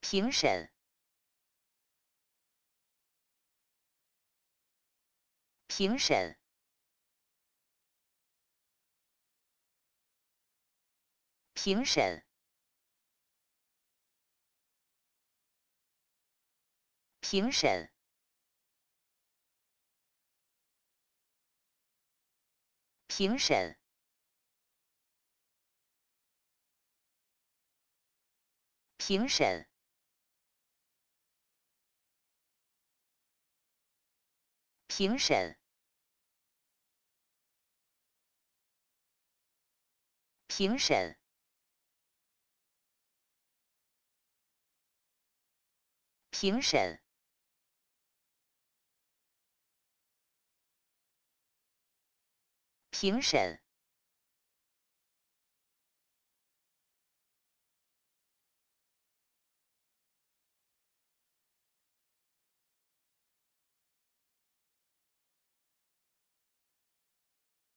评审，评审，评审，评审，评审。评审，评审，评审，评审，评审。